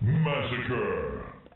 Massacre.